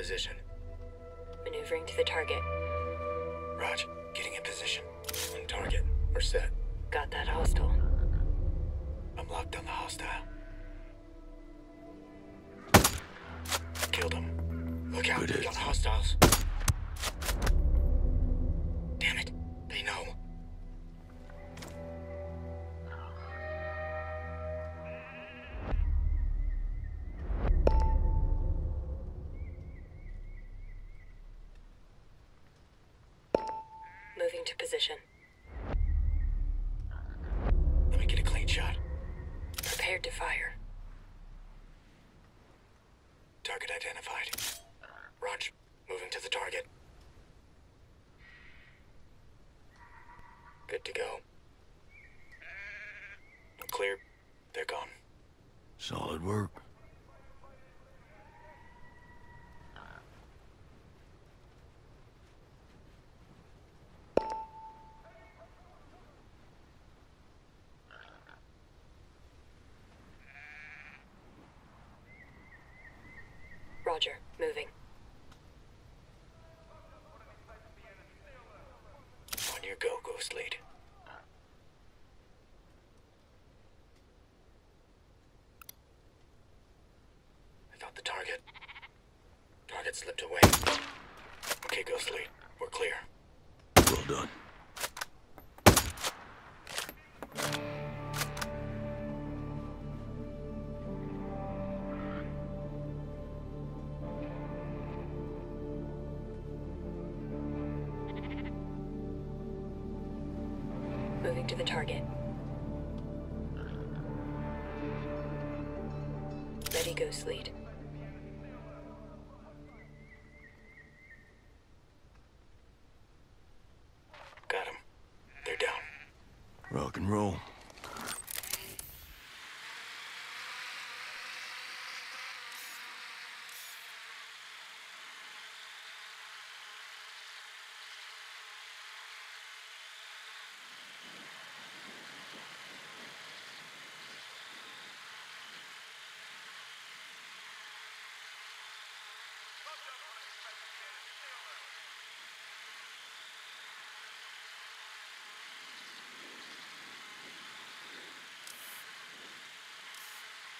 position. Maneuvering to the target. Raj, getting in position. On target. We're set. Got that hostile. I'm locked on the hostile. Killed him. Look out, we got hostiles. To position. Let me get a clean shot. Prepared to fire. Target identified. Raj, moving to the target. Good to go. Clear. They're gone. Solid work. Roger. Moving. On your go, Ghost Lead. Moving to the target. Ready, Ghost Lead. Got him. They're down. Rock and roll.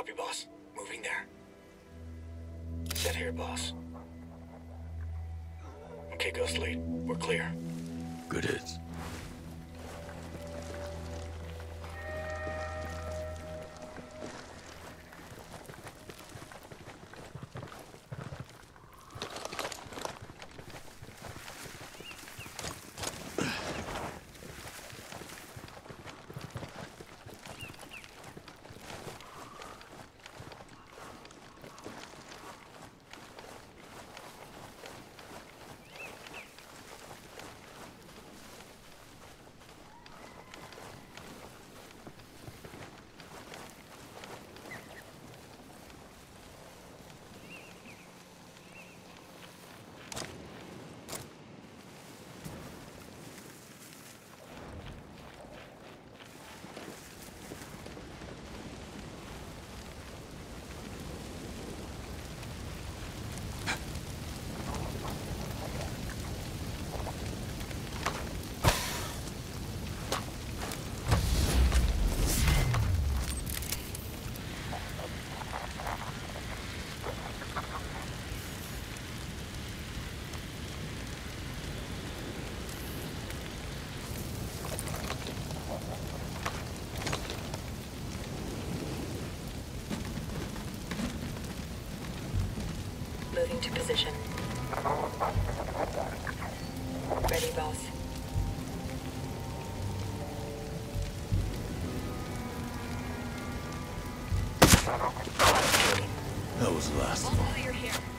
Copy, boss. Moving there. Set here, boss. Okay, Ghost Lead. We're clear. Good hits. To position. Ready, boss. That was the last of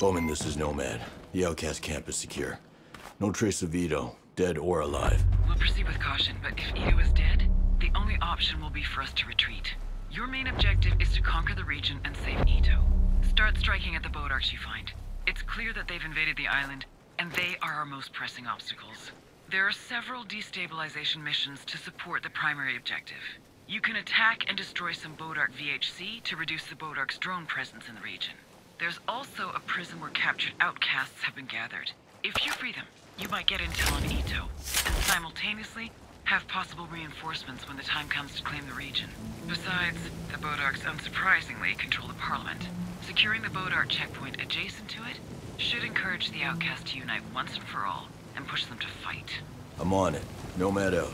Bowman, this is Nomad. The Outcast camp is secure. No trace of Ito, dead or alive. We'll proceed with caution, but if Ito is dead, the only option will be for us to retreat. Your main objective is to conquer the region and save Ito. Start striking at the Bodarks you find. It's clear that they've invaded the island, and they are our most pressing obstacles. There are several destabilization missions to support the primary objective. You can attack and destroy some Bodark VHC to reduce the Bodark's drone presence in the region. There's also a prison where captured outcasts have been gathered. If you free them, you might get intel on Ito, and simultaneously have possible reinforcements when the time comes to claim the region. Besides, the Bodarks unsurprisingly control the Parliament. Securing the Bodark checkpoint adjacent to it should encourage the outcasts to unite once and for all and push them to fight. I'm on it. Nomad out.